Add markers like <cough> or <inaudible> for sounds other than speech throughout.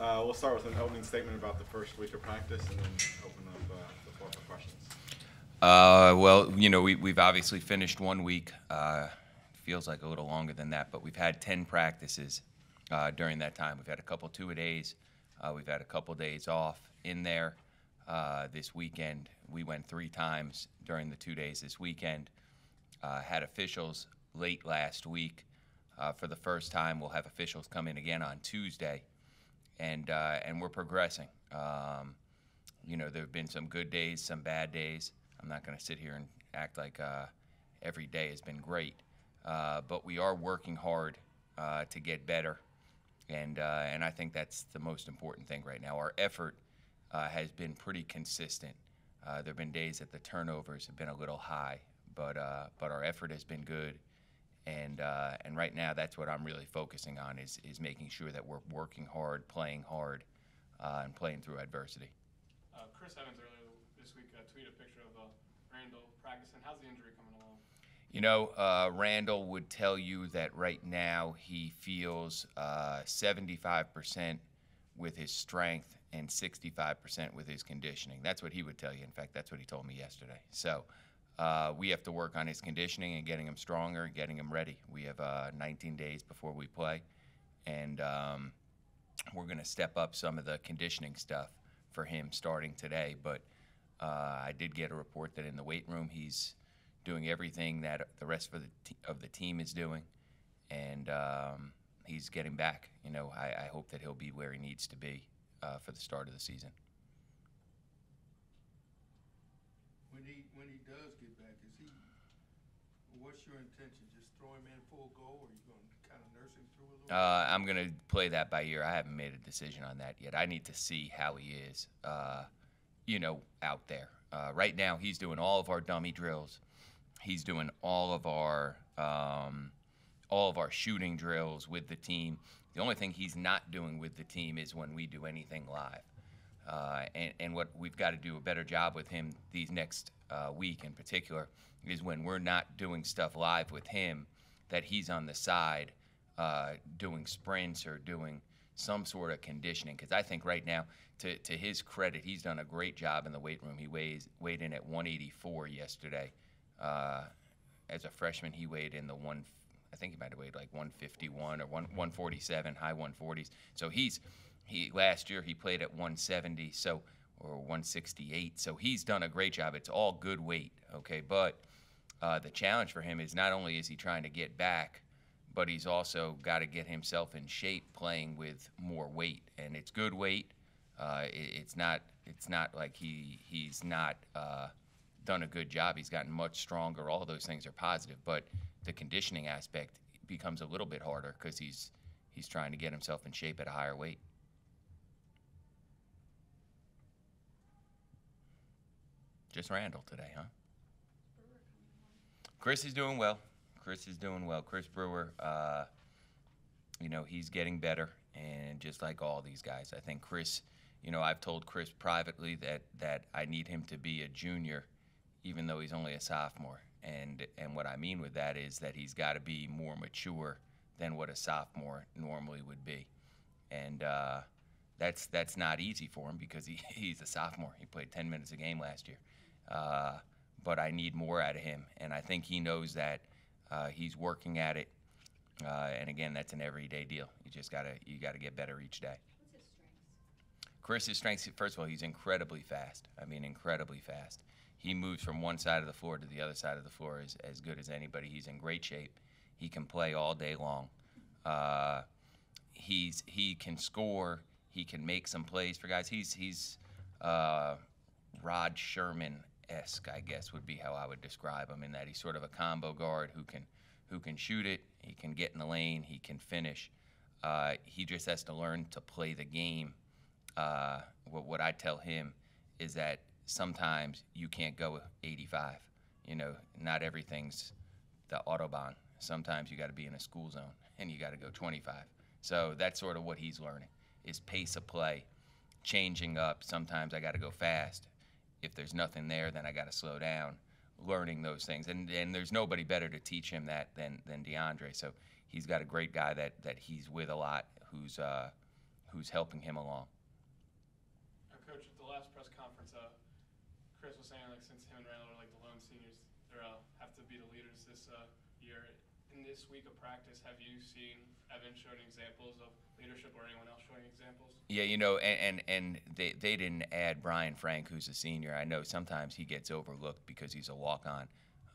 Uh, we'll start with an opening statement about the first week of practice and then open up uh, the floor for questions. Uh, well, you know, we, we've obviously finished one week. Uh, feels like a little longer than that, but we've had 10 practices uh, during that time. We've had a couple two a days. Uh, we've had a couple days off in there. This weekend, we went three times during the two days this weekend. Had officials late last week. For the first time, we'll have officials come in again on Tuesday, and uh, and we're progressing. Um, you know, there have been some good days, some bad days. I'm not going to sit here and act like uh, every day has been great, uh, but we are working hard uh, to get better, and uh, and I think that's the most important thing right now. Our effort uh, has been pretty consistent. There have been days that the turnovers have been a little high, but but our effort has been good. And, and right now, that's what I'm really focusing on is, is making sure that we're working hard, playing hard, and playing through adversity. Uh, Chris Evans earlier this week uh, tweeted a picture of uh, Randall practicing. How's the injury coming along? You know, uh, Randall would tell you that right now he feels uh, 75% with his strength and 65% with his conditioning. That's what he would tell you. In fact, that's what he told me yesterday. So uh, we have to work on his conditioning and getting him stronger and getting him ready. We have uh, 19 days before we play, and um, we're going to step up some of the conditioning stuff for him starting today. But uh, I did get a report that in the weight room he's doing everything that the rest of the of the team is doing, and um, he's getting back. You know, I, I hope that he'll be where he needs to be uh, for the start of the season. When he, when he does get back, is he, what's your intention? Just throw him in full go, or you gonna kinda nurse him through a little? Uh, I'm gonna play that by ear. I haven't made a decision on that yet. I need to see how he is, uh, you know, out there. Uh, right now, he's doing all of our dummy drills. He's doing all of our um, all of our shooting drills with the team. The only thing he's not doing with the team is when we do anything live. Uh, and, and what we've got to do a better job with him these next uh, week in particular is when we're not doing stuff live with him, that he's on the side uh, doing sprints or doing some sort of conditioning. Because I think right now, to, to his credit, he's done a great job in the weight room. He weighs weighed in at 184 yesterday. Uh, as a freshman, he weighed in the one. I think he might have weighed like 151 or one, 147, high 140s. So he's he last year he played at 170, so or 168. So he's done a great job. It's all good weight, okay. But uh, the challenge for him is not only is he trying to get back, but he's also got to get himself in shape playing with more weight, and it's good weight. Uh, it, it's not it's not like he he's not uh, done a good job. He's gotten much stronger. All those things are positive, but the conditioning aspect becomes a little bit harder because he's he's trying to get himself in shape at a higher weight. Just Randall today, huh? Chris is doing well. Chris is doing well. Chris Brewer, uh, you know, he's getting better, and just like all these guys, I think Chris. You know, I've told Chris privately that that I need him to be a junior, even though he's only a sophomore. And and what I mean with that is that he's got to be more mature than what a sophomore normally would be, and uh, that's that's not easy for him because he, <laughs> he's a sophomore. He played 10 minutes a game last year, uh, but I need more out of him, and I think he knows that. Uh, he's working at it, uh, and again, that's an everyday deal. You just gotta you gotta get better each day. What's his strengths? Chris's strengths, first of all, he's incredibly fast. I mean, incredibly fast. He moves from one side of the floor to the other side of the floor as, as good as anybody. He's in great shape. He can play all day long. Uh, he's he can score. He can make some plays for guys. He's he's uh, Rod Sherman esque, I guess would be how I would describe him. In that he's sort of a combo guard who can who can shoot it. He can get in the lane. He can finish. Uh, he just has to learn to play the game uh, what, what I tell him is that sometimes you can't go 85. You know, not everything's the autobahn. Sometimes you got to be in a school zone and you got to go 25. So that's sort of what he's learning is pace of play, changing up. Sometimes I got to go fast. If there's nothing there, then I got to slow down. Learning those things, and and there's nobody better to teach him that than than DeAndre. So he's got a great guy that that he's with a lot, who's uh, who's helping him along. Coach, at the last press conference, uh, Chris was saying like since him and Randall are like the lone seniors, they uh, have to be the leaders this uh, year. In this week of practice, have you seen Evan showing examples of leadership or anyone else showing examples? Yeah, you know, and, and, and they, they didn't add Brian Frank, who's a senior. I know sometimes he gets overlooked because he's a walk on.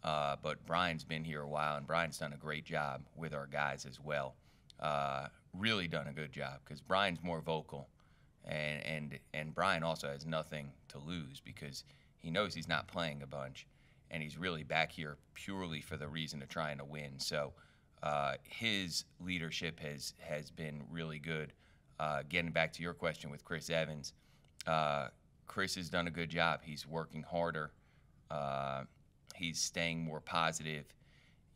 Uh, but Brian's been here a while, and Brian's done a great job with our guys as well. Uh, really done a good job because Brian's more vocal, and, and, and Brian also has nothing to lose because he knows he's not playing a bunch, and he's really back here purely for the reason of trying to win. So uh, his leadership has, has been really good. Uh, getting back to your question with Chris Evans, uh, Chris has done a good job. He's working harder. Uh, he's staying more positive.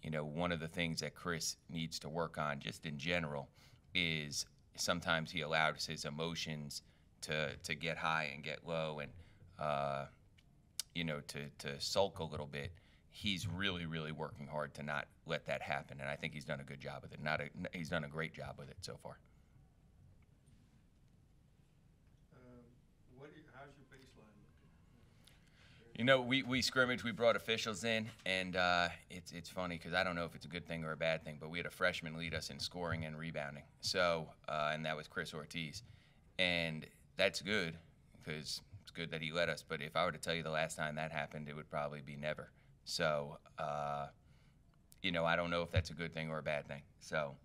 You know, one of the things that Chris needs to work on, just in general, is sometimes he allows his emotions to to get high and get low, and uh, you know, to to sulk a little bit. He's really, really working hard to not let that happen, and I think he's done a good job with it. Not a, he's done a great job with it so far. Um, what, do you- how's your baseline? You know, we, we scrimmaged, we brought officials in, and uh, it's, it's funny because I don't know if it's a good thing or a bad thing, but we had a freshman lead us in scoring and rebounding. So, uh, and that was Chris Ortiz. And that's good because it's good that he led us. But if I were to tell you the last time that happened, it would probably be never. So, uh, you know, I don't know if that's a good thing or a bad thing. So,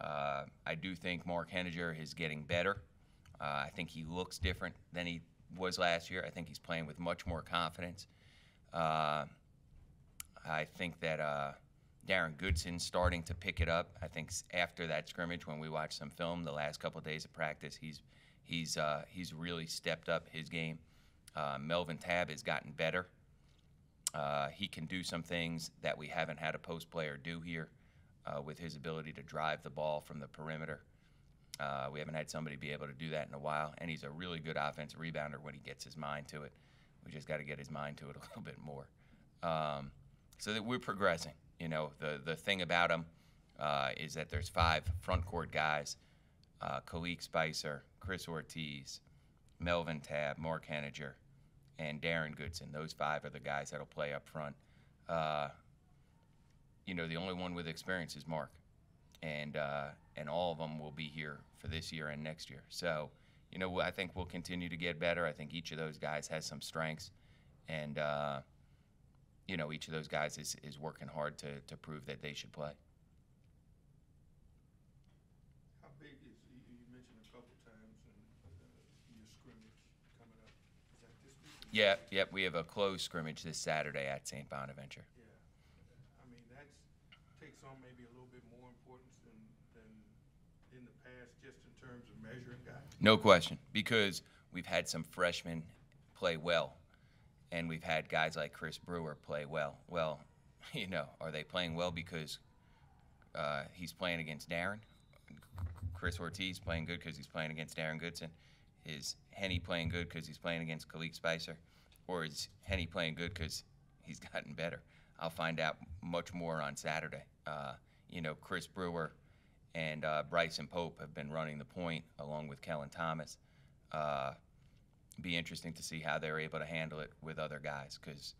uh, I do think Mark Henniger is getting better. Uh, I think he looks different than he was last year. I think he's playing with much more confidence. Uh, I think that uh, Darren Goodson's starting to pick it up. I think after that scrimmage, when we watched some film the last couple of days of practice, he's he's uh, he's really stepped up his game. Uh, Melvin Tabb has gotten better. Uh, he can do some things that we haven't had a post player do here uh, with his ability to drive the ball from the perimeter. Uh, we haven't had somebody be able to do that in a while, and he's a really good offensive rebounder when he gets his mind to it. We just got to get his mind to it <laughs> a little bit more. Um, so that we're progressing. You know, the the thing about him uh, is that there's five front court guys: uh, Khaliq Spicer, Chris Ortiz, Melvin Tabb, Mark Henniger, and Darren Goodson. Those five are the guys that'll play up front. Uh, you know, the only one with experience is Mark and uh, and all of them will be here for this year and next year. So, you know, I think we'll continue to get better. I think each of those guys has some strengths, and uh, you know, each of those guys is, is working hard to, to prove that they should play. How big is, you, you mentioned a couple times and, uh, your scrimmage coming up, is that this week? or Yeah, yep. We have a closed scrimmage this Saturday at St. Bonaventure. Yeah, I mean, that's, takes on maybe a little bit more importance than, than in the past, just in terms of measuring guys. No question, because we've had some freshmen play well, and we've had guys like Chris Brewer play well. Well, <laughs> you know, are they playing well because uh, he's playing against Darren? Chris Ortiz playing good because he's playing against Darren Goodson? Is Henny playing good because he's playing against Khaliq Spicer? Or is Henny playing good because he's <laughs> gotten better? I'll find out much more on Saturday. Uh, you know, Chris Brewer and uh, Bryson Pope have been running the point along with Kellen Thomas. Uh, be interesting to see how they're able to handle it with other guys because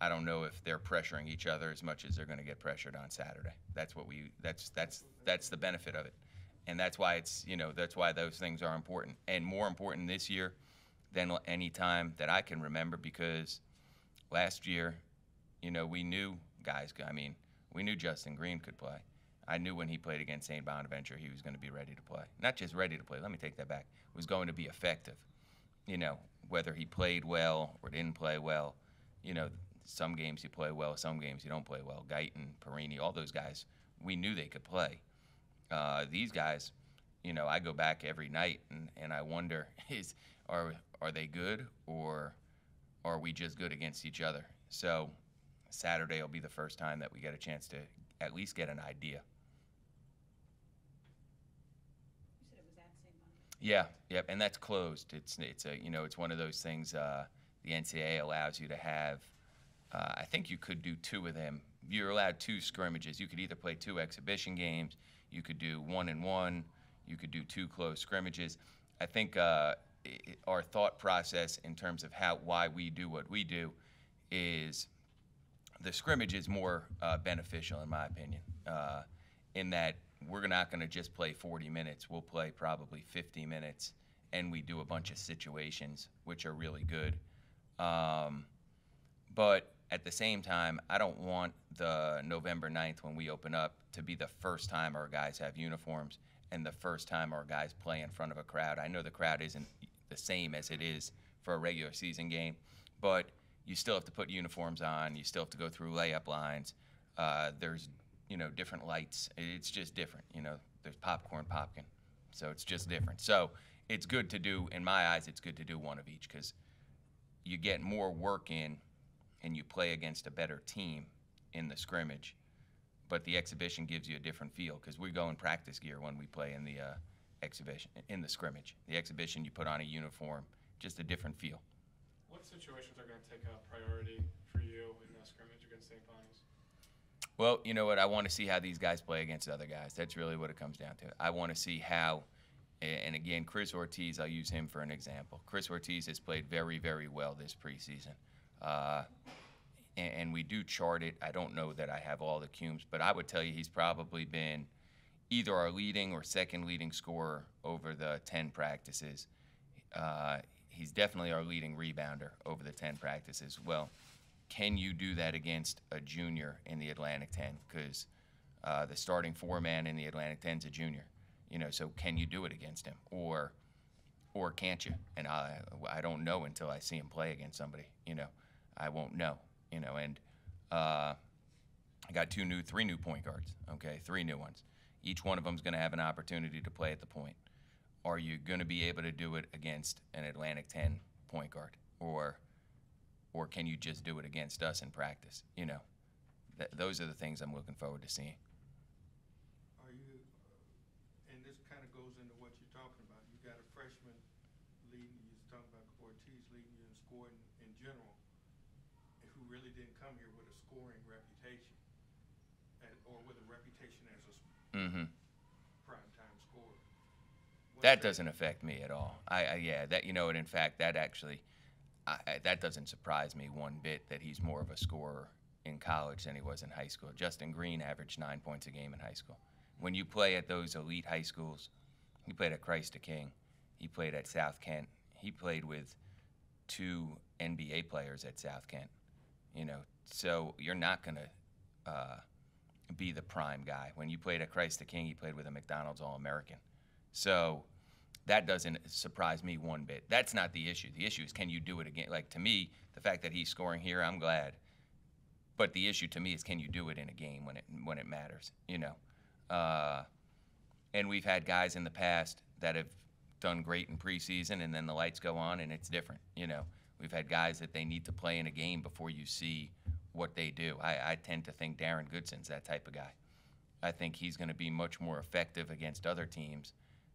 I don't know if they're pressuring each other as much as they're going to get pressured on Saturday. That's what we. That's that's that's the benefit of it, and that's why it's you know that's why those things are important and more important this year than any time that I can remember because last year, you know, we knew guys. I mean, we knew Justin Greene could play. I knew when he played against St. Bonaventure, he was going to be ready to play. Not just ready to play. Let me take that back. Was going to be effective. You know, whether he played well or didn't play well. You know, some games you play well, some games you don't play well. Guyton, Porrini, all those guys, we knew they could play. Uh, these guys, you know, I go back every night and, and I wonder <laughs> is are are they good or are we just good against each other? So Saturday will be the first time that we get a chance to at least get an idea. Yeah, yep, and that's closed. It's it's a you know it's one of those things. Uh, the NCAA allows you to have. Uh, I think you could do two of them. You're allowed two scrimmages. You could either play two exhibition games. You could do one and one. You could do two close scrimmages. I think uh, i- i- our thought process in terms of how why we do what we do is the scrimmage is more uh, beneficial in my opinion. Uh, in that we're not going to just play 40 minutes. We'll play probably 50 minutes, and we do a bunch of situations which are really good. Um, but at the same time, I don't want the November 9th when we open up to be the first time our guys have uniforms and the first time our guys play in front of a crowd. I know the crowd isn't the same as it is for a regular season game, but you still have to put uniforms on. You still have to go through layup lines. Uh, there's, you know, different lights. It's just different. You know, there's popcorn, popkin. So it's just different. So it's good to do, in my eyes, it's good to do one of each because you get more work in and you play against a better team in the scrimmage. But the exhibition gives you a different feel because we go in practice gear when we play in the uh, exhibition, in the scrimmage. The exhibition, you put on a uniform, just a different feel. What situations are going to take a priority for you in the scrimmage against St. Bonnie's? Well, you know what? I want to see how these guys play against other guys. That's really what it comes down to. I want to see how, and again, Chris Ortiz, I'll use him for an example. Chris Ortiz has played very, very well this preseason. Uh, and, and we do chart it. I don't know that I have all the cumes, but I would tell you he's probably been either our leading or second leading scorer over the 10 practices. Uh, he's definitely our leading rebounder over the 10 practices. Well, can you do that against a junior in the Atlantic 10? Because uh, the starting four man in the Atlantic 10 is a junior. You know, so can you do it against him, or or can't you? And I I don't know until I see him play against somebody. You know, I won't know. You know, and uh, I got two new, three new point guards. Okay, three new ones. Each one of them is going to have an opportunity to play at the point. Are you going to be able to do it against an Atlantic 10 point guard, or or can you just do it against us in practice? You know, th- those are the things I'm looking forward to seeing. Are you, uh, and this kind of goes into what you're talking about, you got a freshman leading, you was talking about Ortiz leading you in scoring in general, who really didn't come here with a scoring reputation, and, or with a reputation as a s- hmm primetime scorer. What's That doesn't affect me at all. I, I yeah, that you know, and in fact, that actually, I, I, that doesn't surprise me one bit that he's more of a scorer in college than he was in high school. Justin Greene averaged nine points a game in high school. When you play at those elite high schools, he played at Christ the King, he played at South Kent, he played with two NBA players at South Kent. You know, so you're not gonna uh, be the prime guy. When you played at Christ the King, he played with a McDonald's All American. So that doesn't surprise me one bit. That's not the issue. The issue is can you do it again? Like to me, the fact that he's scoring here, I'm glad. But the issue to me is can you do it in a game when it when it matters? You know, uh, and we've had guys in the past that have done great in preseason, and then the lights go on and it's different. You know, we've had guys that they need to play in a game before you see what they do. I, I tend to think Darren Goodson's that type of guy. I think he's going to be much more effective against other teams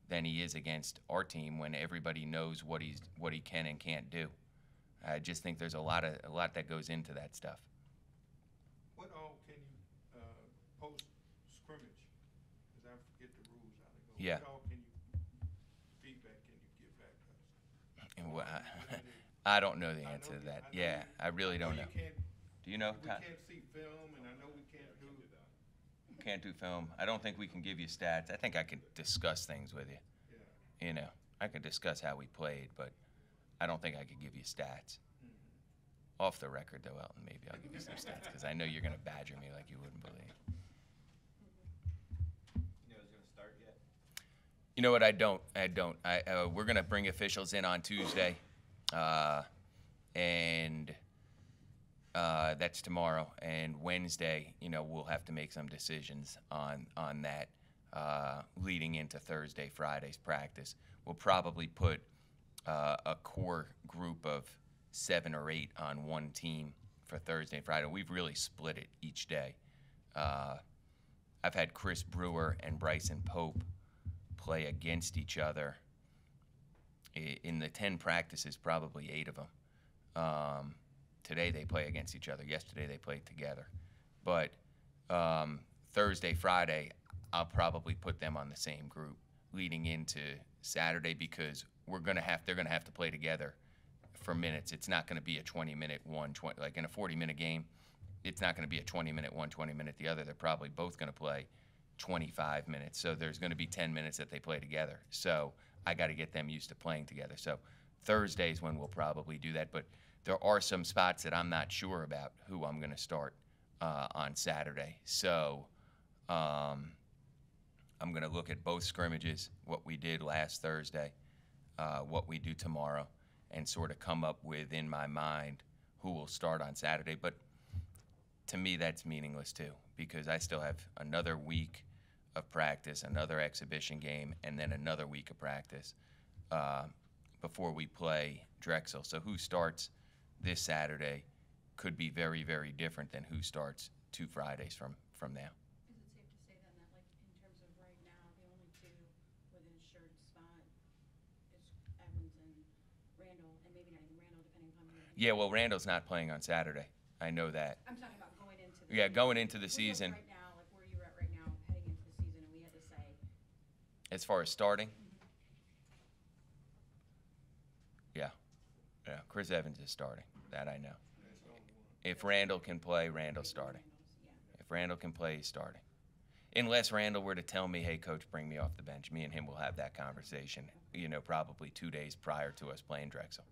than he is against our team when everybody knows what he's what he can and can't do. I just think there's a lot of a lot that goes into that stuff. What all can you, uh, post scrimmage, cause I forget the rules how they go. Yeah. What all can you, feedback can you give back us? And wha- Limited. I don't know the answer know to that. I Yeah, I really don't know. You Do you know? we Ty- can't see film, and I know we can't do, Can't do film. I don't think we can give you stats. I think I could discuss things with you. yeah. You know, I could discuss how we played, but I don't think I could give you stats. Off the record, though, Elton, maybe I'll give you some stats because I know you're going to badger me like you wouldn't believe. You know it's gonna start yet? You know what? I don't. I don't. I uh, we're gonna bring officials in on Tuesday, uh, and uh, that's tomorrow. And Wednesday, you know, we'll have to make some decisions on on that uh, leading into Thursday, Friday's practice. We'll probably put uh, a core group of seven or eight on one team for Thursday and Friday. We've really split it each day. Uh, I've had Chris Brewer and Bryson Pope play against each other in the 10 practices, probably eight of them. Um, today they play against each other. Yesterday they played together. But um, Thursday, Friday, I'll probably put them on the same group leading into Saturday because we're gonna have they're gonna have to play together for minutes. It's not gonna be a 20 minute one 20 like in a 40 minute game. It's not gonna be a 20 minute one 20 minute the other. They're probably both gonna play 25 minutes. So there's gonna be 10 minutes that they play together. So I got to get them used to playing together. So Thursday's when we'll probably do that. But there are some spots that I'm not sure about who I'm going to start uh, on Saturday. So um, I'm going to look at both scrimmages, what we did last Thursday, uh, what we do tomorrow, and sort of come up with in my mind who will start on Saturday. But to me, that's meaningless too because I still have another week of practice, another exhibition game, and then another week of practice uh, before we play Drexel. So who starts this Saturday could be very, very different than who starts two Fridays from from now. Is it safe to say then that, like, in terms of right now, the only two with an assured spot is Evans and Randall, and maybe not even Randall, depending upon who. Yeah, well, Randall's not playing on Saturday. I know that. I'm talking about going into the. Yeah, going into the season, Right now, like where you're at right now, heading into the season, and we had to say, as far as starting, mm-hmm yeah, yeah. Chris Evans is starting. That I know. That's the only one. If Randall can play, Randall's starting. If Randall can play, he's starting. Unless Randall were to tell me, hey, coach, bring me off the bench, me and him will have that conversation, you know, probably two days prior to us playing Drexel.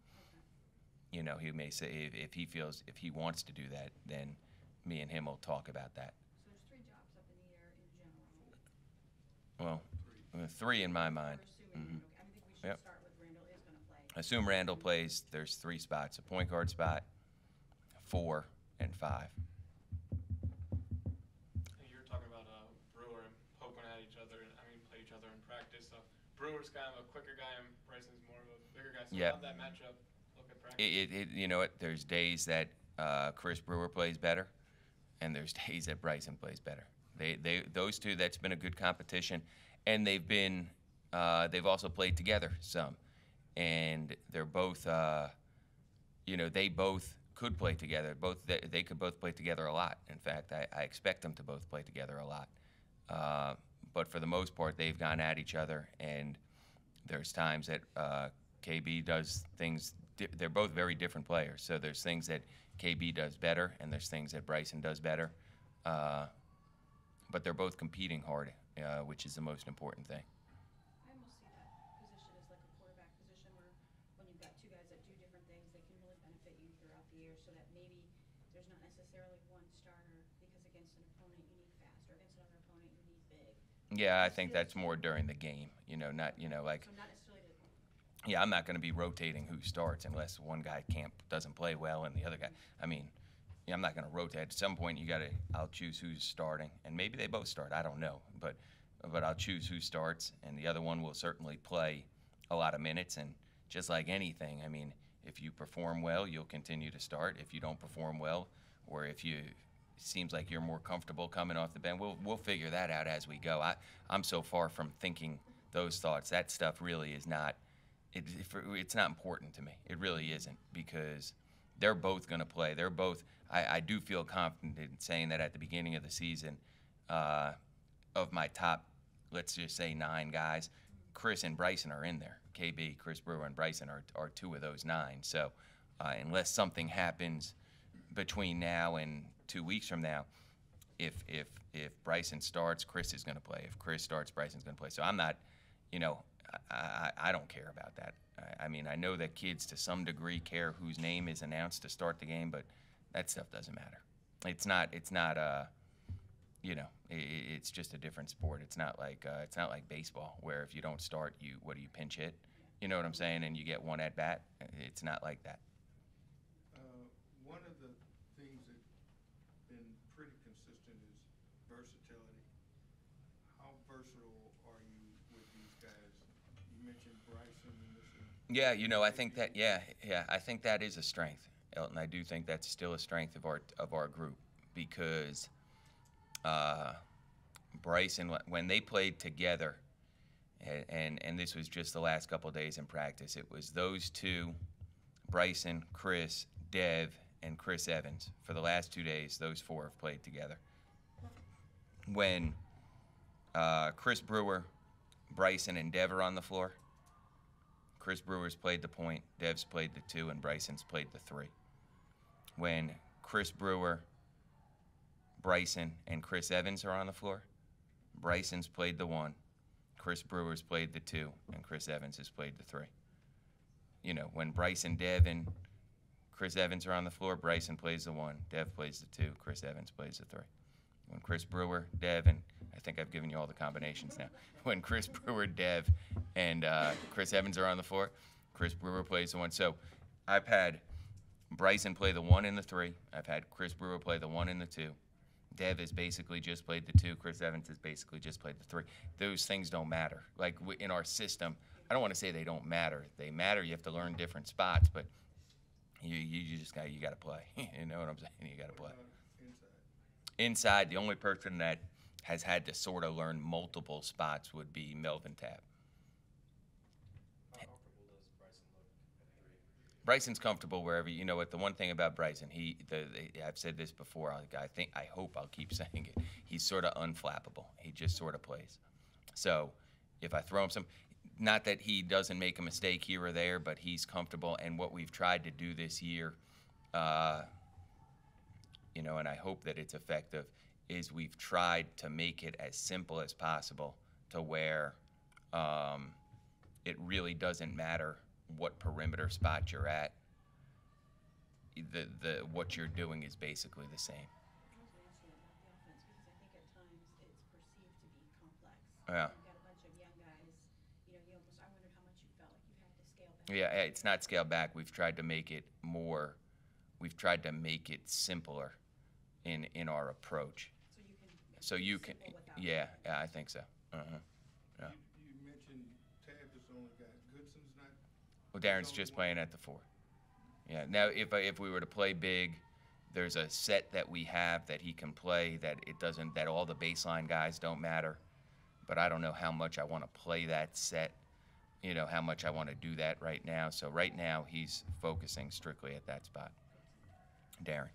You know, he may say, if, if he feels, if he wants to do that, then me and him will talk about that. So there's three jobs up in the air in general. Well, three in my mind. Mhm. okay, I think we should Yep. start with Randall is gonna play. Assume Randall plays, there's three spots a point guard spot, four, and five. And you were talking about uh, Brewer and poking at each other, and I mean, play each other in practice. So Brewer's kind of a quicker guy, and Bryson's more of a bigger guy. So Yeah. that matchup look at practice? It, it, it, you know what? There's days that uh, Chris Brewer plays better, and there's <laughs> days that Bryson plays better. They, they, those two. That's been a good competition, and they've been, uh, they've also played together some, and they're both, uh, you know, they both could play together. Both they, they could both play together a lot. In fact, I, I expect them to both play together a lot. Uh, but for the most part, they've gone at each other, and there's times that uh, KB does things. Di- they're both very different players. So there's things that KB does better, and there's things that Bryson does better. Uh, but they're both competing hard, uh, which is the most important thing. I almost see that position as like a quarterback position where when you've got two guys that do different things, they can really benefit you throughout the year so that maybe there's not necessarily one starter because against an opponent you need fast or against another opponent you need big. Yeah, I think that's more during the game. You know, not you know like So not yeah, I'm not going to be rotating who starts unless one guy can't doesn't play well and the other guy. I mean, yeah, I'm not going to rotate. At some point, you got to. I'll choose who's starting, and maybe they both start. I don't know, but but I'll choose who starts, and the other one will certainly play a lot of minutes. And just like anything, I mean, if you perform well, you'll continue to start. If you don't perform well, or if you seems like you're more comfortable coming off the bench, we'll we'll figure that out as we go. I I'm so far from thinking those thoughts. That stuff really is not it, it's not important to me. It really isn't because they're both going to play. They're both. I, I do feel confident in saying that at the beginning of the season, uh, of my top, let's just say nine guys, Chris and Bryson are in there. KB, Chris Brewer, and Bryson are are two of those nine. So uh, unless something happens between now and two weeks from now, if if if Bryson starts, Chris is going to play. If Chris starts, Bryson's going to play. So I'm not, you know, I, I, I don't care about that. I, I mean, I know that kids to some degree care whose name is announced to start the game, but that stuff doesn't matter. It's not. It's not. Uh, you know, i i- it's just a different sport. It's not like uh, it's not like baseball where if you don't start, you what do you pinch hit? You know what I'm saying? And you get one at bat. It's not like that. Uh, one of the things that been pretty consistent is versatility. How versatile are you with these guys? You mentioned Bryson and this and. Yeah, you know, I think that yeah, yeah, I think that is a strength, Elton. I do think that's still a strength of our of our group because uh, Bryson, when they played together, and, and and this was just the last couple days in practice, it was those two, Bryson, Chris, Dev, and Chris Evans. For the last two days, those four have played together. When uh, Chris Brewer, Bryson, and Dev are on the floor, Chris Brewer's played the point, Dev's played the two, and Bryson's played the three. When Chris Brewer, Bryson, and Chris Evans are on the floor, Bryson's played the one, Chris Brewer's played the two, and Chris Evans has played the three. You know, when Bryson, Dev, and Chris Evans are on the floor, Bryson plays the one, Dev plays the two, Chris Evans plays the three. When Chris Brewer, Dev, and I think I've given you all the combinations now. <laughs> When Chris Brewer, Dev, and uh, Chris Evans are on the floor, Chris Brewer plays the one. So I've had Bryson play the one and the three. I've had Chris Brewer play the one and the two. Dev has basically just played the two. Chris Evans has basically just played the three. Those things don't matter. Like in our system, I don't want to say they don't matter. They matter. You have to learn different spots, but you you, just got you got to play. <laughs> you know what I'm saying? You got to play. Inside. Inside, the only person that has had to sort of learn multiple spots would be Melvin Tabb. Bryson's comfortable wherever. You know what? The one thing about Bryson, he, the, the I've said this before. I, I think, I hope I'll keep <laughs> saying it. He's sort of unflappable. He just sort of plays. So, if I throw him some, not that he doesn't make a mistake here or there, but he's comfortable. And what we've tried to do this year, uh, you know, and I hope that it's effective, is we've tried to make it as simple as possible to where um, it really doesn't matter what perimeter spot you're at. The, the, what you're doing is basically the same. I was gonna ask you about the offense, because I think at times it's perceived to be complex. Yeah. You've got a bunch of young guys, you know, you almost, I wondered how much you felt like you had to scale back. Yeah, it's not scaled back. We've tried to make it more, we've tried to make it simpler in, in our approach. So you can. can, be simple without- yeah, yeah, I think so. Uh-huh. Yeah. You, you mentioned Tabb has only got, Goodson's not, Well, Darren's just one. playing at the four. Yeah. Now, if I, if we were to play big, there's a set that we have that he can play that it doesn't that all the baseline guys don't matter. But I don't know how much I want to play that set. You know how much I want to do that right now. So right now he's focusing strictly at that spot. Darren.